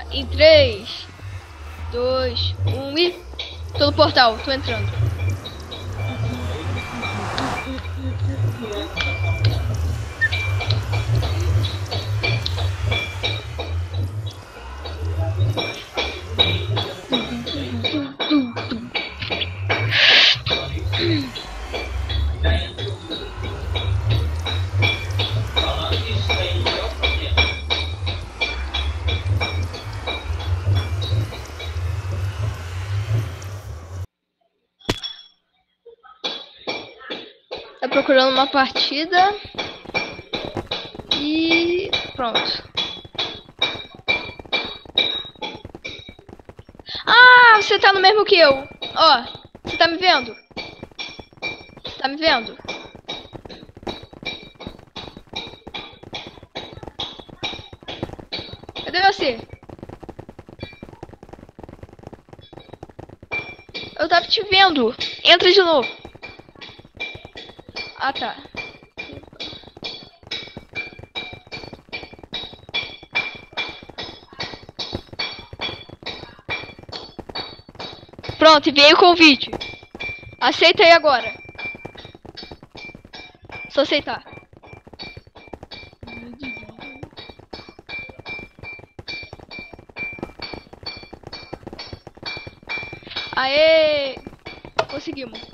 entra em 3, 2, 1 e. Tô no portal, tô entrando. Procurando uma partida. E pronto. Ah, você tá no mesmo que eu. Ó, você tá me vendo? Tá me vendo? Cadê você? Eu tava te vendo. Entra de novo. Ah, tá. Pronto, enviei o convite. Aceita aí agora. Só aceitar. Aê! Conseguimos.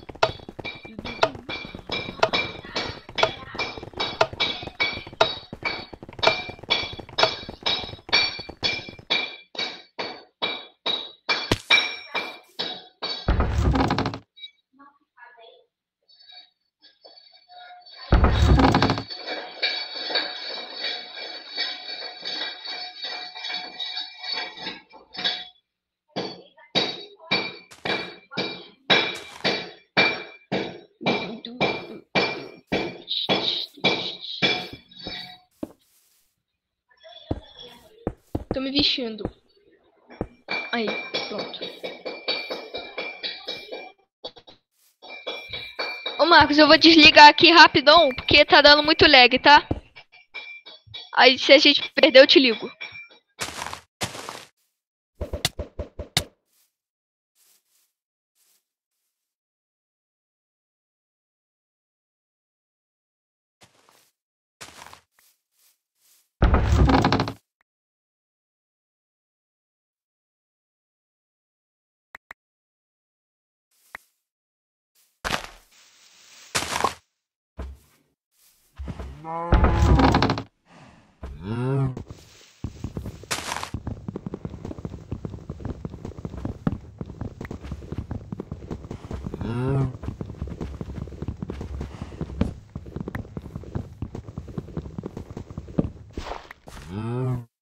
Tô me vestindo. Aí, pronto. Ô Marcos, eu vou desligar aqui rapidão, porque tá dando muito lag, tá? Aí se a gente perder, eu te ligo. Mm-hmm.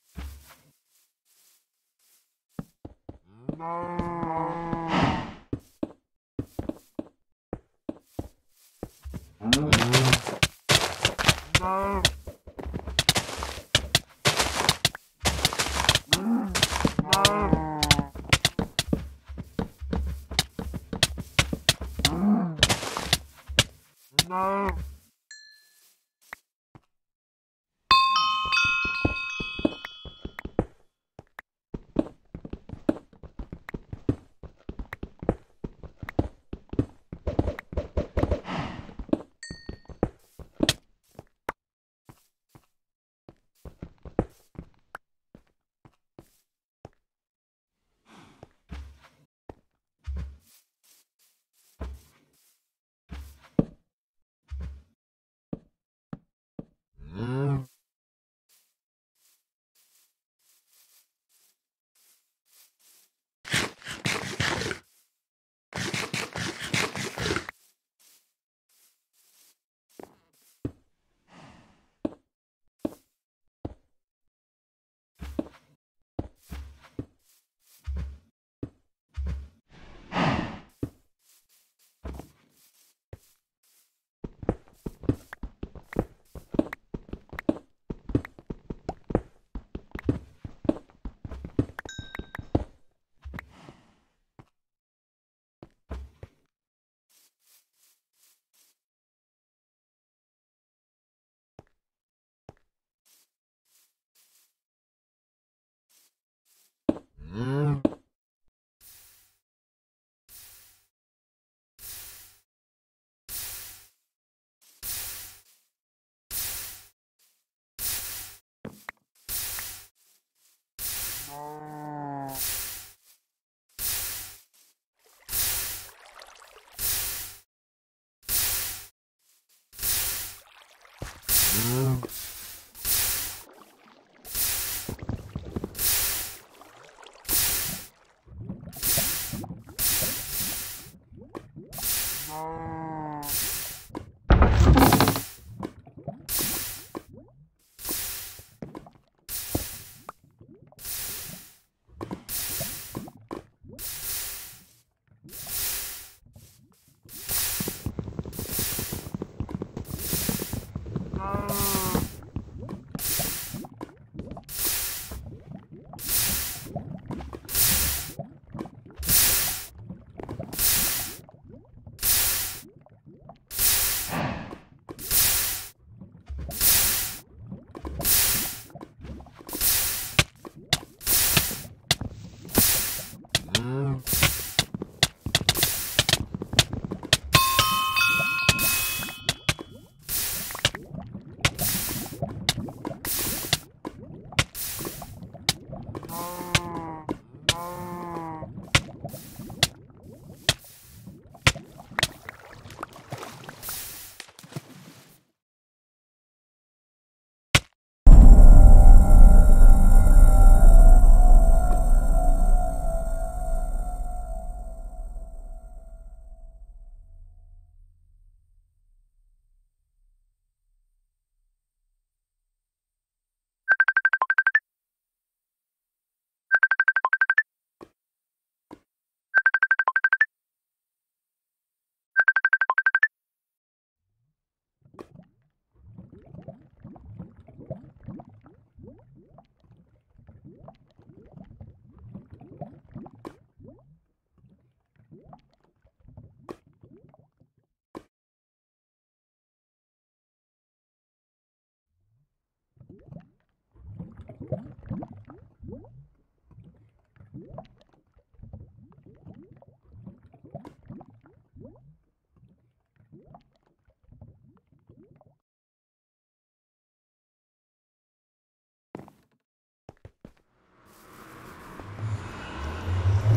Oh.